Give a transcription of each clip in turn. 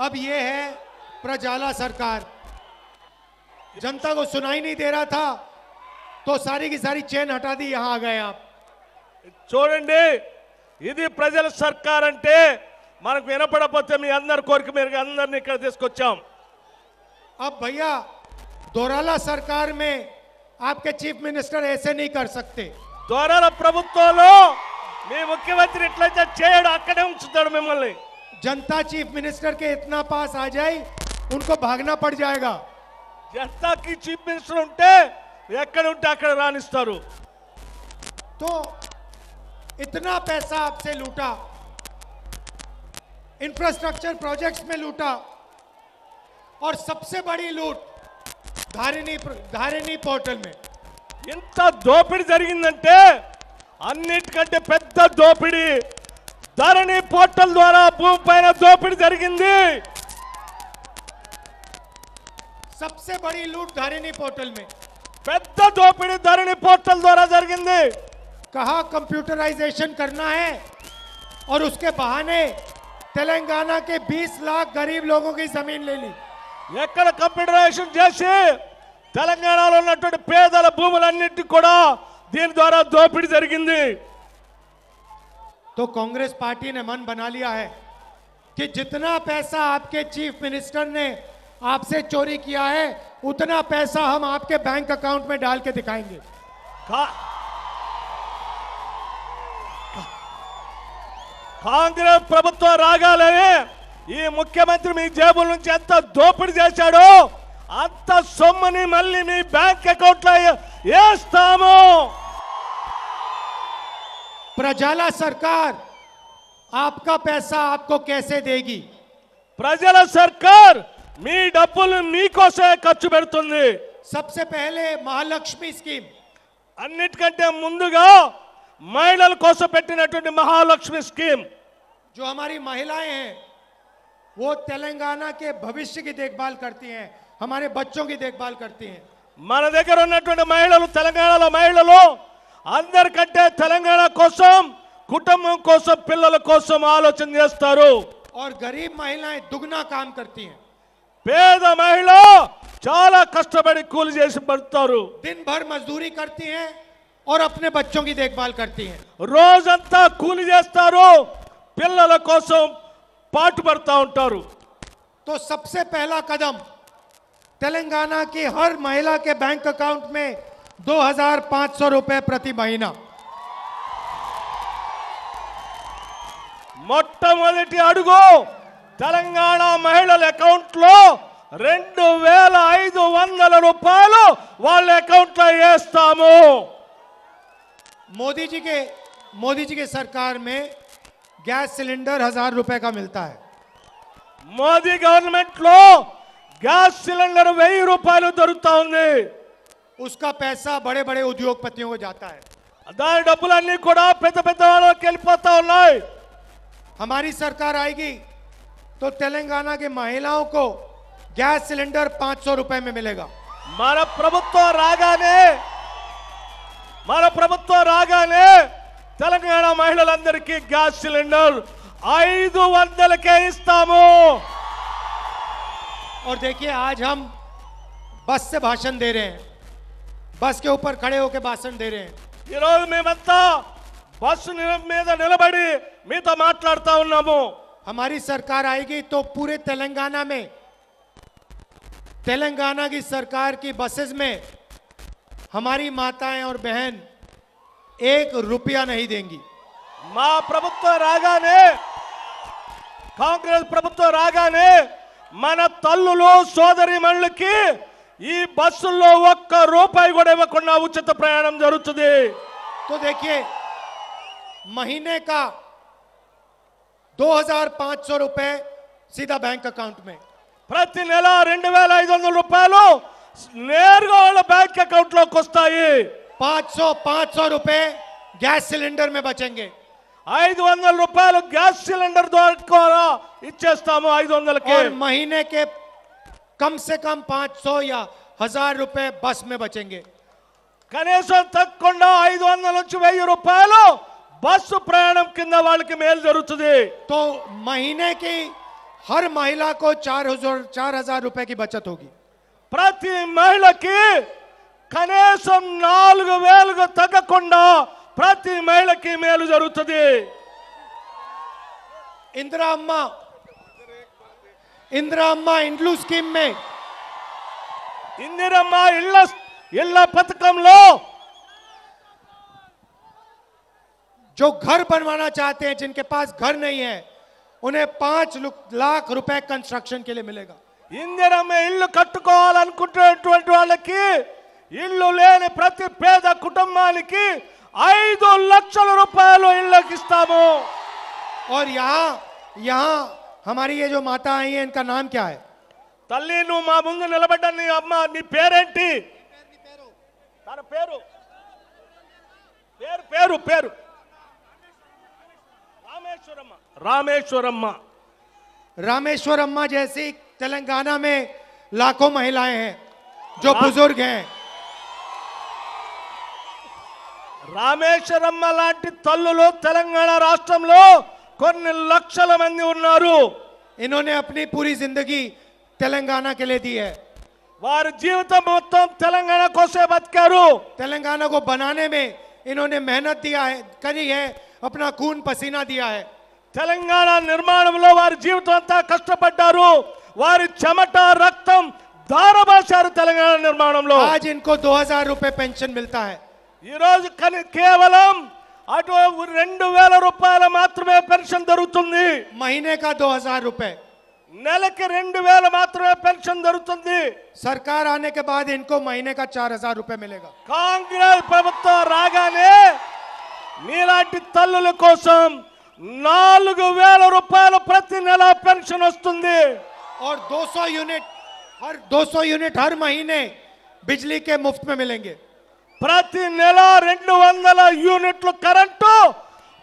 अब ये है प्रजाला सरकार जनता को सुनाई नहीं दे रहा था तो सारी की सारी चेन हटा दी यहां आ गए आप చూడండి ఇది ప్రజల సర్కార్ అంటే మనకు వినపడకపోతే మీ అందరి కోరిక మేరకు అందరిని ఇక్కడ తీసుకొచ్చాం अब भैया दोराला सरकार में आपके चीफ मिनिस्टर ऐसे नहीं कर सकते దొరల ప్రభుత్వంలో మీ ముఖ్యమంత్రి ఎట్లయితే చేయడు అక్కడే ఉంచుతాడు మిమ్మల్ని जनता चीफ मिनिस्टर के इतना पास आ जाए उनको भागना पड़ जाएगा జనతాకి చీఫ్ మినిస్టర్ ఉంటే ఎక్కడ ఉంటే అక్కడ రాణిస్తారు तो इतना पैसा आपसे लूटा इंफ्रास्ट्रक्चर प्रोजेक्ट्स में लूटा और सबसे बड़ी लूट धारिनी धारिनी पोर्टल में ఇంత దోపిడీ జరిగిందంటే అన్నిటికంటే పెద్ద దోపిడీ ధరణి పోర్టల్ ద్వారా భూమి పైన దోపిడీ జరిగింది सबसे बड़ी लूट धारिनी पोर्टल में పెద్ద దోపిడీ ధరణి పోర్టల్ ద్వారా జరిగింది कहा कंप्यूटराइजेशन करना है और उसके बहाने तेलंगाना के 20 लाख गरीब लोगों की जमीन ले ली ఎక్కడ కంప్యూటరైజేషన్ చేసి తెలంగాణలో ఉన్నటువంటి పేదల భూములన్నిటి కూడా దీని ద్వారా దోపిడీ జరిగింది तो कांग्रेस पार्टी ने मन बना लिया है कि जितना पैसा आपके चीफ मिनिस्टर ने आपसे चोरी किया है उतना पैसा हम आपके बैंक अकाउंट में डाल के दिखाएंगे కా- కాంగ్రెస్ ప్రభుత్వం రాగాలని ఈ ముఖ్యమంత్రి మీ జేబుల నుంచి ఎంత దోపిడీ చేశాడో అంత సొమ్ముని మళ్ళీ మీ బ్యాంక్ అకౌంట్ లో వేస్తాము प्रजाला सरकार आपका पैसा आपको कैसे देगी ప్రజల సర్కార్ మీ డబ్బులు మీకోసమే ఖర్చు పెడుతుంది सबसे पहले महालक्ष्मी स्कीम అన్నిటికంటే ముందుగా మహిళల కోసం పెట్టినటువంటి మహాలక్ష్మి స్కీమ్ जो हमारी महिलाएं हैं वो तेलंगाना के भविष्य की देखभाल करती हैं हमारे बच्चों की देखभाल करती हैं మన దగ్గర ఉన్నటువంటి మహిళలు తెలంగాణలో మహిళలు అందరికంటే తెలంగాణ కోసం కుటుంబం కోసం పిల్లల కోసం ఆలోచన చేస్తారు और गरीब महिलाएं दुगना काम करती हैं పేద మహిళ చాలా కష్టపడి కూలి చేసి పడతారు दिन भर मजदूरी करती हैं और अपने बच्चों की देखभाल करती हैं రోజంతా కూలి చేస్తారు పిల్లల కోసం పాటుపడతా ఉంటారు तो सबसे पहला कदम तेलंगाना की हर महिला के बैंक अकाउंट में 2500 रुपए प्रति महीना మొట్టమొదటి అడుగు తెలంగాణ మహిళల అకౌంట్ లో రెండు వేల ఐదు వందల రూపాయలు వాళ్ళ అకౌంట్ లో వేస్తాము मोदी जी के मोदी जी के सरकार में गैस सिलेंडर हजार रुपए का मिलता है మోదీ గవర్నమెంట్ లో గ్యాస్ సిలిండర్ వెయ్యి రూపాయలు దొరుకుతా ఉంది उसका पैसा बड़े बड़े उद्योगपतियों को जाता है దాని డబ్బులన్నీ కూడా పెద్ద పెద్ద వాళ్ళకి వెళ్ళిపోతా ఉన్నాయి हमारी सरकार आएगी तो तेलंगाना की महिलाओं को गैस सिलेंडर 500 रुपए में मिलेगा మన ప్రభుత్వం రాగానే మన ప్రభుత్వం రాగానే తెలంగాణ మహిళలందరికీ గ్యాస్ సిలిండర్ ఐదు వందలకే ఇస్తాము और देखिए आज हम बस से भाषण दे रहे हैं बस के ऊपर खड़े होकर भाषण दे रहे हैं ఈరోజు మేమంతా బస్సు ని- మీద నిలబడి మీతో మాట్లాడుతా ఉన్నాము हमारी सरकार आएगी तो पूरे तेलंगाना में तेलंगाना की सरकार की बसेस में हमारी माताएं और बहन एक रुपया नहीं देंगी మా ప్రభుత్వం రాగానే కాంగ్రెస్ ప్రభుత్వం రాగానే మన తల్లులు సోదరి మనులకి ఈ బస్సుల్లో ఒక్క రూపాయి కూడా ఇవ్వకుండా ఉచిత ప్రయాణం జరుగుతుంది तो देखिए महीने का 2500 रुपए सीधा बैंक अकाउंट में ప్రతి నెల రెండు వేల ఐదు వందల రూపాయలు నేరుగా వాళ్ళ బ్యాంక్ అకౌంట్ లోకి వస్తాయి 500 500 रुपए गैस सिलेंडर में बचेंगे ఐదు వందల రూపాయలు గ్యాస్ సిలిండర్ ద్వారా ఇచ్చేస్తాము ఐదు వందలకి और महीने के कम से कम 500 या हजार रुपए बस में बचेंगे కనీసం తగ్గకుండా ఐదు వందల నుంచి వెయ్యి రూపాయలు బస్సు ప్రయాణం కింద వాళ్ళకి మేలు జరుగుతుంది तो महीने की हर महिला को चार हजार चार हजार रुपए की बचत होगी ప్రతి మహిళకి కనీసం నాలుగు వేలకు తగ్గకుండా ప్రతి మహిళకి మేలు జరుగుతుంది इंदिरा अम्मा इंदिरा अम्मा इंड्लू स्कीम में ఇందిరమ్మ ఇళ్ళ ఇళ్ళ పథకంలో जो घर बनवाना चाहते हैं जिनके पास घर नहीं है उन्हें पांच लु- लाख रुपए कंस्ट्रक्शन के लिए मिलेगा ఇందిరమ్మ ఇల్లు కట్టుకోవాలనుకుంటున్నటువంటి వాళ్ళకి ఇల్లు లేని ప్రతి పేద కుటుంబానికి ఐదు లక్షల రూపాయలు ఇళ్ళకి ఇస్తాము और यहाँ यहाँ हमारी ये जो माता आई है इनका नाम क्या है తల్లి నువ్వు మా ముందు నిలబడ్డ నీ అమ్మ నీ పేరేంటి తన పేరు పేరు పేరు పేరు రామేశ్వరమ్మ రామేశ్వరమ్మ रामेश्वर अम्मा जैसी तेलंगाना में लाखों महिलाएं हैं जो रा- बुजुर्ग हैं రామేశ్వరమ్మ లాంటి తల్లులు తెలంగాణ రాష్ట్రంలో కొన్ని లక్షల మంది ఉన్నారు इन्होंने अपनी पूरी जिंदगी तेलंगाना के लिए दी है వారి జీవితం మొత్తం తెలంగాణ కోసే బతికారు तेलंगाना को बनाने में इन्होंने मेहनत दिया है करी है अपना खून पसीना दिया है తెలంగాణ నిర్మాణంలో వారి జీవితం అంతా కష్టపడ్డారు వారి చెమట రక్తం దారబాశారు తెలంగాణ నిర్మాణంలో आज इनको दो हजार रुपए पेंशन मिलता है ఈ రోజు కని కేవలం అటు రెండు వేల రూపాయలు మాత్రమే పెన్షన్ దొరుకుతుంది महीने का दो हजार रुपए నెలకి రెండు వేలు మాత్రమే పెన్షన్ దొరుకుతుంది सरकार आने के बाद इनको महीने का चार हजार रुपए मिलेगा కాంగ్రెస్ ప్రభుత్వం రాగానే మీలాంటి తల్లుల కోసం నాలుగు వేల రూపాయలు ప్రతి నెల పెన్షన్ వస్తుంది और 200 यूनिट हर 200 यूनिट हर महीने बिजली के मुफ्त में मिलेंगे ప్రతి నెల రెండు వందల యూనిట్లు కరెంటు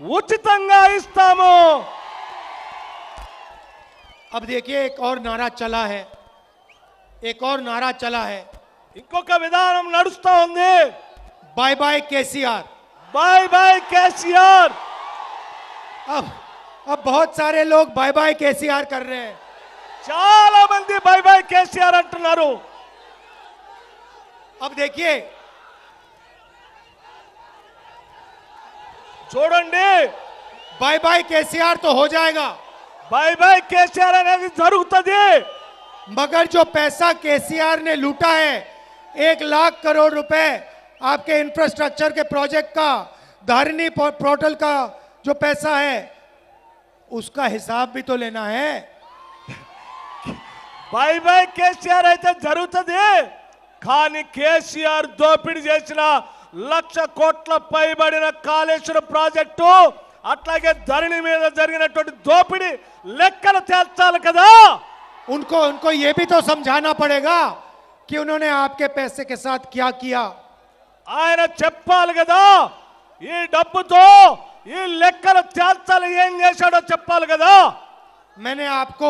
ఉచితంగా ఇస్తాము अब देखिए एक और नारा चला है एक और नारा चला है ఇంకొక విధానం నడుస్తా ఉంది bye bye KCR bye bye KCR अब अब बहुत सारे लोग बाय बाय केसीआर कर रहे हैं చాలా మంది బాయ్ బాయ్ కేసీఆర్ అంటున్నారు अब देखिए చూడండి बाय बाय केसीआर तो हो जाएगा బాయ్ బాయ్ కేసీఆర్ అనేది జరుగుతుంది मगर जो पैसा केसीआर ने लूटा है एक लाख करोड़ रुपए आपके इंफ्रास्ट्रक्चर के प्रोजेक्ट का धारिनी पो- पोर्टल का जो पैसा है उसका हिसाब भी तो लेना है బై బై కేసీఆర్ అయితే జరుగుతుంది కానీ కేసీఆర్ దోపిడీ చేసిన లక్ష కోట్ల పైబడిన కాళేశ్వరం ప్రాజెక్టు అట్లాగే ధరణి మీద జరిగినటువంటి దోపిడీ లెక్కలు తేల్చాలి కదా उनको उनको ये भी तो समझाना पड़ेगा कि उन्होंने आपके पैसे के साथ क्या किया ఆయన చెప్పాలి కదా ఈ డబ్బుతో ఈ లెక్కలు తేల్చాలి ఏం చేశాడో చెప్పాలి కదా मैंने आपको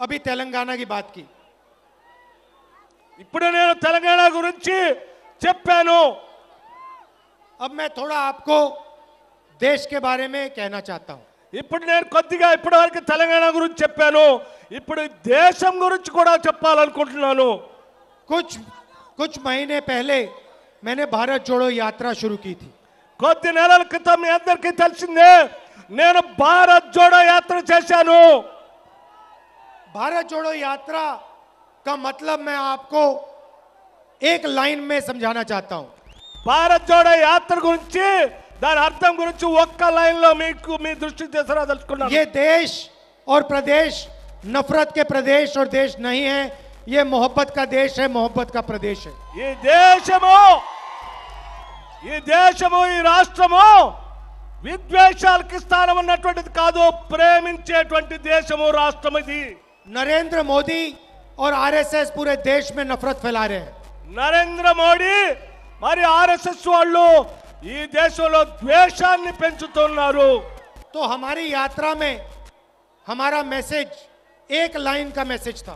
अभी तेलंगाना की बात की ఇప్పుడు నేను తెలంగాణ గురించి చెప్పాను अब मैं थोड़ा आपको देश के बारे में कहना चाहता हूं ఇప్పుడు నేను కొద్దిగా ఇప్పటి వరకు తెలంగాణ గురించి చెప్పాను ఇప్పుడు దేశం గురించి కూడా చెప్పాలనుకుంటున్నాను कुछ कुछ महीने पहले मैंने भारत जोड़ो यात्रा शुरू की थी కొద్ది నెలల క్రితం మీ అందరికీ తెలిసిందే నేను భారత్ జోడో యాత్ర చేశాను भारत जोड़ो यात्रा का मतलब मैं आपको एक लाइन में समझाना चाहता हूं భారత్ జోడో యాత్ర గురించి దాని అర్థం గురించి ఒక్క లైన్ లో మీకు మీ దృష్టి తీసుకురాదలుచుకున్నాను ये देश और प्रदेश नफरत के प्रदेश और देश नहीं है ये मोहब्बत का देश है मोहब्बत का प्रदेश है ఈ దేశము ఈ దేశము ఈ రాష్ట్రము విద్వేషాలకి స్థానం ఉన్నటువంటిది కాదు ప్రేమించేటువంటి దేశము రాష్ట్రం ఇది नरेंद्र मोदी और आरएसएस पूरे देश में नफरत फैला रहे हैं నరేంద్ర మోడీ మరి ఆర్ఎస్ఎస్ వాళ్ళు ఈ దేశంలో ద్వేషాన్ని పెంచుతున్నారు तो हमारी यात्रा में हमारा मैसेज एक लाइन का मैसेज था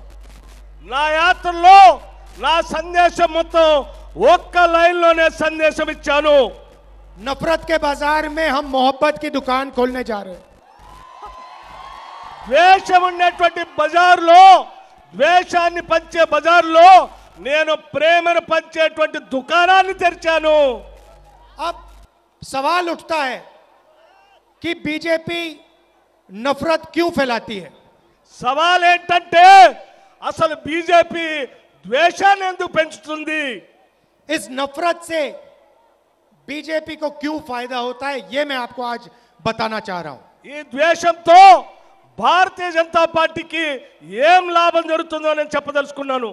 నా యాత్రలో నా సందేశం మొత్తం ఒక్క లైన్లోనే సందేశం ఇచ్చాను नफरत के बाजार में हम मोहब्बत की दुकान खोलने जा रहे हैं ద్వేషం ఉండేటువంటి బజార్లో ద్వేషాన్ని పంచే బజార్లో నేను ప్రేమను పంచేటువంటి దుకాణాన్ని తెరిచాను अब सवाल उठता है कि बीजेपी नफरत क्यों फैलाती है సవాల్ ఏంటంటే అసలు బీజేపీ ద్వేషాన్ని ఎందుకు పెంచుతుంది इस नफरत से बीजेपी को क्यों फायदा होता है ये मैं आपको आज बताना चाह रहा हूं ఈ ద్వేషంతో భారతీయ జనతా పార్టీకి ఏం లాభం జరుగుతుందో నేను చెప్పదలుచుకున్నాను